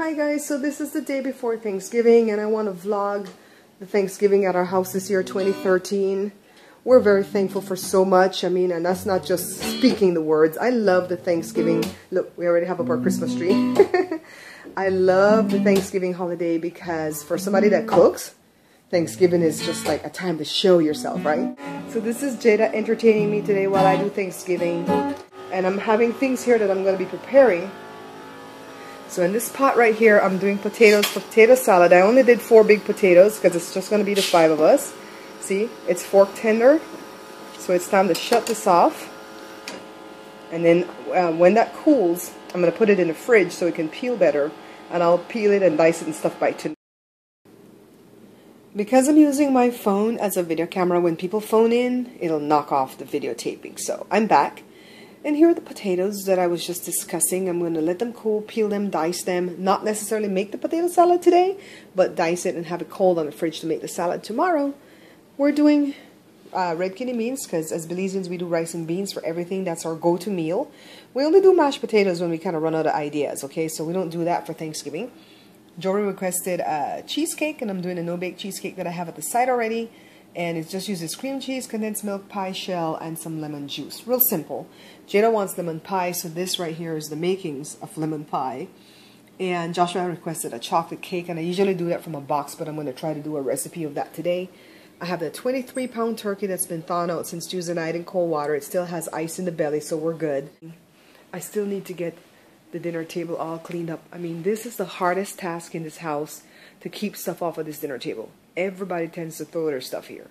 hi guys. So this is the day before Thanksgiving and I want to vlog the Thanksgiving at our house this year, 2013. We're very thankful for so much. I mean, and that's not just speaking the words. I love the Thanksgiving. Look, we already have up our Christmas tree. I love the Thanksgiving holiday because for somebody that cooks, Thanksgiving is just like a time to show yourself, right? So this is Jada entertaining me today while I do Thanksgiving. And I'm having things here that I'm going to be preparing. So in this pot right here, I'm doing potatoes for potato salad. I only did four big potatoes because it's just going to be the five of us. See, it's fork tender. So it's time to shut this off. And then uh, when that cools, I'm going to put it in the fridge so it can peel better. And I'll peel it and dice it and stuff by tonight. Because I'm using my phone as a video camera, when people phone in, it'll knock off the videotaping. So I'm back. And here are the potatoes that I was just discussing. I'm going to let them cool, peel them, dice them. Not necessarily make the potato salad today, but dice it and have it cold on the fridge to make the salad tomorrow. We're doing uh, red kidney beans because as Belizeans we do rice and beans for everything. That's our go-to meal. We only do mashed potatoes when we kind of run out of ideas, okay? So we don't do that for Thanksgiving. Jory requested a cheesecake, and I'm doing a no-bake cheesecake that I have at the site already. And it just uses cream cheese, condensed milk, pie shell, and some lemon juice. Real simple. Jada wants lemon pie, so this right here is the makings of lemon pie. And Joshua requested a chocolate cake, and I usually do that from a box, but I'm going to try to do a recipe of that today. I have a 23 pound turkey that's been thawed out since Tuesday night in cold water. It still has ice in the belly, so we're good. I still need to get the dinner table all cleaned up. I mean, this is the hardest task in this house to keep stuff off of this dinner table. Everybody tends to throw their stuff here.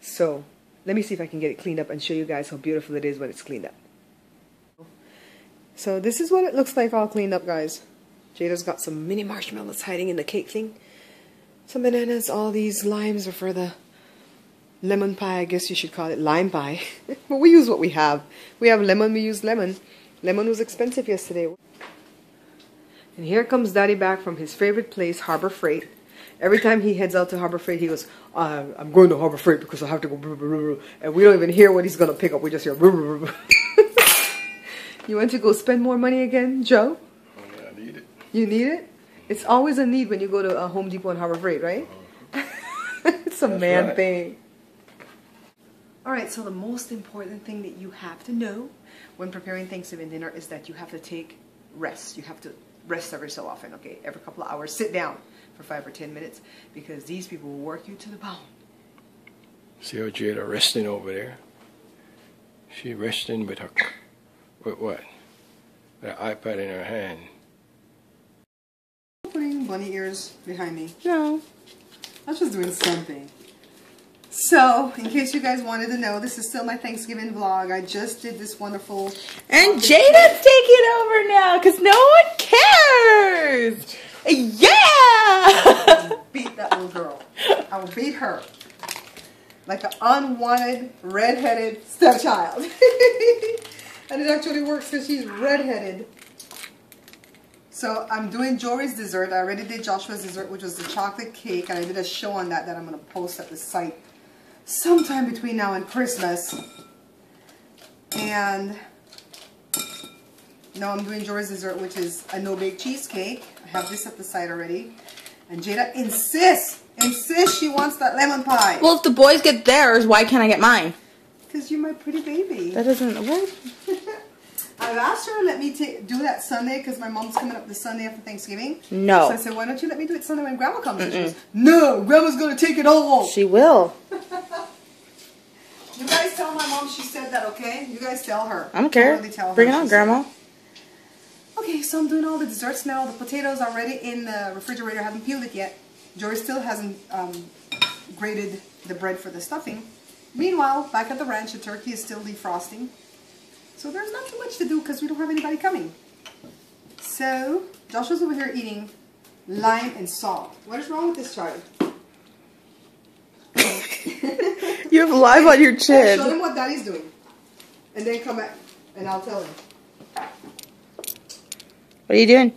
So, let me see if I can get it cleaned up and show you guys how beautiful it is when it's cleaned up. So this is what it looks like all cleaned up, guys. Jada's got some mini marshmallows hiding in the cake thing. Some bananas, all these limes are for the lemon pie. I guess you should call it lime pie. but we use what we have. We have lemon, we use lemon. Lemon was expensive yesterday. And here comes Daddy back from his favorite place, Harbor Freight. Every time he heads out to Harbor Freight, he goes, uh, I'm going to Harbor Freight because I have to go. And we don't even hear what he's going to pick up. We just hear. you want to go spend more money again, Joe? Oh, yeah, I need it. You need it? It's always a need when you go to uh, Home Depot and Harbor Freight, right? it's a That's man right. thing. All right, so the most important thing that you have to know when preparing Thanksgiving dinner is that you have to take rest. You have to rest every so often, okay? Every couple of hours, sit down for five or ten minutes because these people will work you to the bone. See how Jada resting over there? She resting with her, with what? The iPad in her hand. Putting bunny ears behind me. No. I was just doing something. So, in case you guys wanted to know, this is still my Thanksgiving vlog. I just did this wonderful... And Jada's taking over now, because no one cares! Yeah! beat that little girl. I will beat her. Like an unwanted, redheaded stepchild. and it actually works because she's redheaded. So I'm doing Jory's dessert. I already did Joshua's dessert, which was the chocolate cake. And I did a show on that that I'm going to post at the site sometime between now and Christmas. And now I'm doing Jory's dessert, which is a no-bake cheesecake. I have this at the site already. And Jada insists, insists she wants that lemon pie. Well, if the boys get theirs, why can't I get mine? Because you're my pretty baby. That doesn't work. I've asked her to let me do that Sunday because my mom's coming up this Sunday after Thanksgiving. No. So I said, why don't you let me do it Sunday when Grandma comes? Mm -mm. Goes, no, Grandma's going to take it all. She will. you guys tell my mom she said that, okay? You guys tell her. I don't care. Really Bring it on, Grandma. Okay, so I'm doing all the desserts now. The potatoes are already in the refrigerator. I haven't peeled it yet. Jory still hasn't um, grated the bread for the stuffing. Meanwhile, back at the ranch, the turkey is still defrosting. So there's not too much to do because we don't have anybody coming. So, Joshua's over here eating lime and salt. What is wrong with this child? you have lime on your chin. Show him what daddy's doing. And then come back and I'll tell him. What are you doing?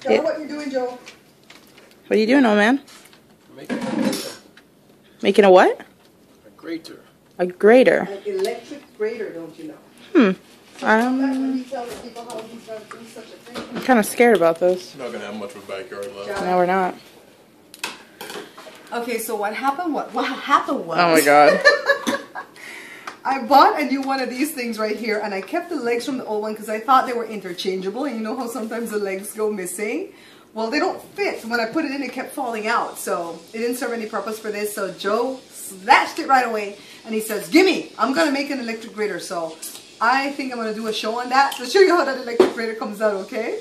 Joe, yeah. what you doing, Joe? What are you doing, old man? Making a Making a what? A grater. A grater. An electric grater, don't you know? Hmm. Back Um, when you tell the people how he's gonna do such a. I'm kind of scared about this. Not gonna have much of a backyard left. No, we're not. Okay, so what happened? What what happened was? Oh my god. I bought a new one of these things right here, and I kept the legs from the old one because I thought they were interchangeable. And you know how sometimes the legs go missing. Well, they don't fit. When I put it in, it kept falling out, so it didn't serve any purpose for this. So Joe snatched it right away, and he says, "Gimme! I'm gonna make an electric grater." So I think I'm gonna do a show on that to show you how that electric grater comes out. Okay?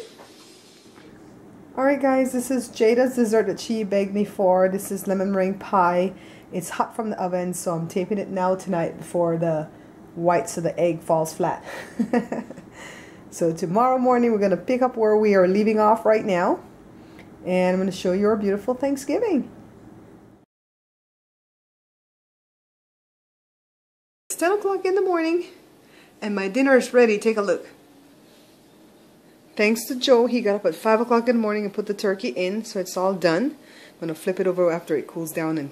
Alright guys, this is Jada's dessert that she begged me for. This is lemon meringue pie. It's hot from the oven, so I'm taping it now tonight before the whites of the egg falls flat. so tomorrow morning we're going to pick up where we are leaving off right now. And I'm going to show you our beautiful Thanksgiving. It's 10 o'clock in the morning and my dinner is ready. Take a look. Thanks to Joe, he got up at 5 o'clock in the morning and put the turkey in, so it's all done. I'm going to flip it over after it cools down and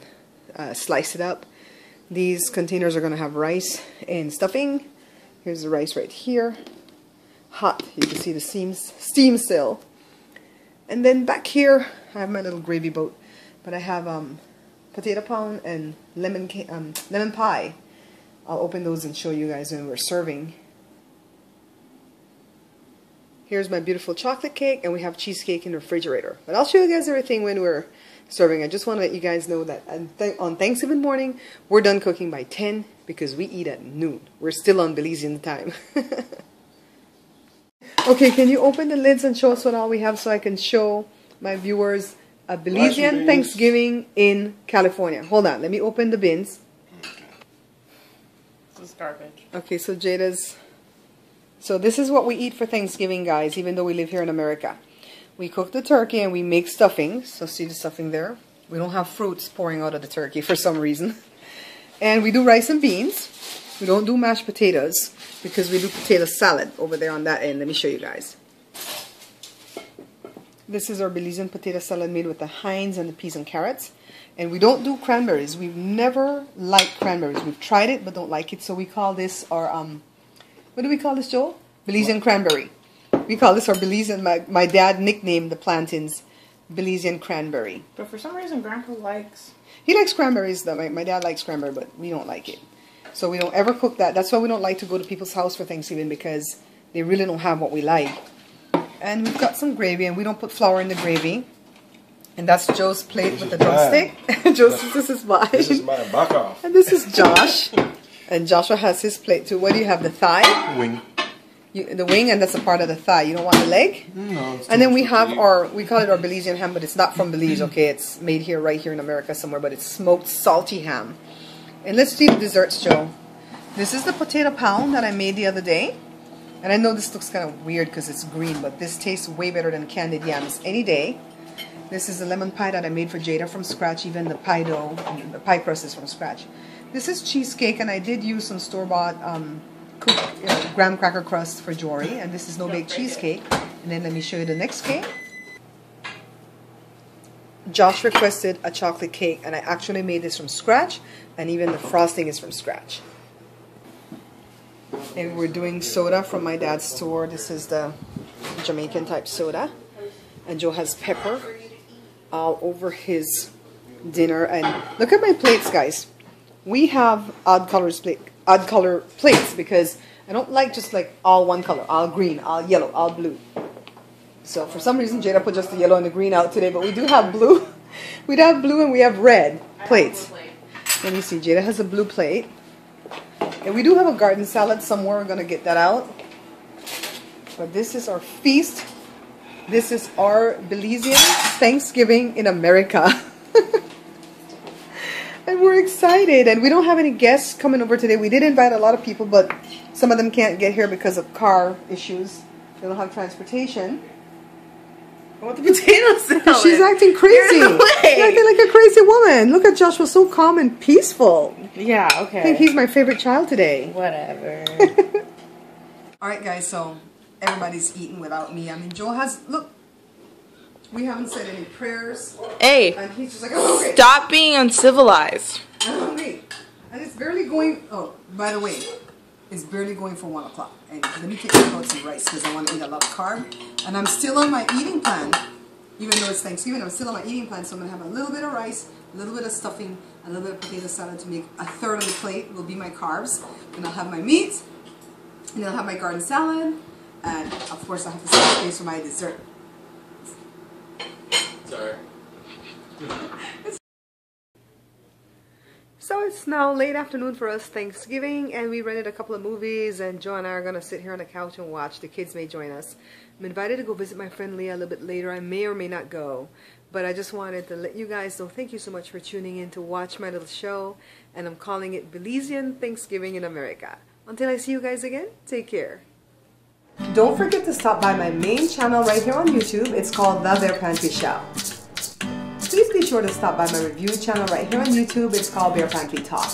uh, slice it up. These containers are going to have rice and stuffing. Here's the rice right here. Hot. You can see the steams, steam still. And then back here, I have my little gravy boat. But I have um, potato pound and lemon, um, lemon pie. I'll open those and show you guys when we're serving. Here's my beautiful chocolate cake, and we have cheesecake in the refrigerator. But I'll show you guys everything when we're serving. I just want to let you guys know that on Thanksgiving morning, we're done cooking by 10 because we eat at noon. We're still on Belizean time. okay, can you open the lids and show us what all we have so I can show my viewers a Belizean Thanksgiving in California? Hold on, let me open the bins. This is garbage. Okay, so Jada's so this is what we eat for Thanksgiving, guys, even though we live here in America. We cook the turkey and we make stuffing. So see the stuffing there? We don't have fruits pouring out of the turkey for some reason. And we do rice and beans. We don't do mashed potatoes because we do potato salad over there on that end. Let me show you guys. This is our Belizean potato salad made with the Heinz and the peas and carrots. And we don't do cranberries. We've never liked cranberries. We've tried it but don't like it. So we call this our um, what do we call this, Joel? Belizean cranberry. We call this our Belizean. My, my dad nicknamed the plantains Belizean cranberry. But for some reason, Grandpa likes. He likes cranberries, though. My, my dad likes cranberry, but we don't like it. So we don't ever cook that. That's why we don't like to go to people's house for Thanksgiving because they really don't have what we like. And we've got some gravy, and we don't put flour in the gravy. And that's Joe's plate this with the drumstick. Joe this is mine. This is mine. Back off. And this is Josh. And Joshua has his plate too. What do you have? The thigh? Wing. You, the wing, and that's a part of the thigh. You don't want the leg? No. And then we have our, we call it our Belizean ham, but it's not from Belize, okay? It's made here, right here in America somewhere, but it's smoked salty ham. And let's do the desserts, Joe. This is the potato pound that I made the other day. And I know this looks kind of weird because it's green, but this tastes way better than candied yams any day. This is the lemon pie that I made for Jada from scratch, even the pie dough, the pie crust is from scratch. This is cheesecake, and I did use some store-bought um, cooked uh, graham cracker crust for Jory, and this is no-bake cheesecake. And then let me show you the next cake. Josh requested a chocolate cake, and I actually made this from scratch, and even the frosting is from scratch. And we're doing soda from my dad's store. This is the Jamaican type soda. And Joe has pepper all over his dinner. And look at my plates, guys we have odd colors plate, odd color plates because I don't like just like all one color, all green, all yellow, all blue. So for some reason Jada put just the yellow and the green out today, but we do have blue. we do have blue and we have red plates. Let me see, Jada has a blue plate. And we do have a garden salad somewhere, we're gonna get that out. But this is our feast. This is our Belizean Thanksgiving in America. and we're excited. And we don't have any guests coming over today. We did invite a lot of people, but some of them can't get here because of car issues. They don't have transportation. I want the potato salad. She's acting crazy. She's acting like a crazy woman. Look at Joshua, so calm and peaceful. Yeah, okay. I think he's my favorite child today. Whatever. All right, guys. So everybody's eating without me. I mean, Joe has look. We haven't said any prayers. Hey. And he's just like, oh, I'm hungry. Stop being uncivilized. I'm hungry. And it's barely going. Oh, by the way, it's barely going for one o'clock. And let me take out some rice because I want to eat a lot of carb. And I'm still on my eating plan, even though it's Thanksgiving. I'm still on my eating plan, so I'm gonna have a little bit of rice, a little bit of stuffing, a little bit of potato salad to make a third of the plate will be my carbs. And I'll have my meat, and I'll have my garden salad, and of course I have to save space for my dessert. Sorry. So it's now late afternoon for us Thanksgiving and we rented a couple of movies and Joe and I are going to sit here on the couch and watch. The kids may join us. I'm invited to go visit my friend Leah a little bit later. I may or may not go. But I just wanted to let you guys know thank you so much for tuning in to watch my little show and I'm calling it Belizean Thanksgiving in America. Until I see you guys again, take care. Don't forget to stop by my main channel right here on YouTube. It's called The Bare Pantry Show. Please be sure to stop by my review channel right here on YouTube. It's called Bare Pantry Talk.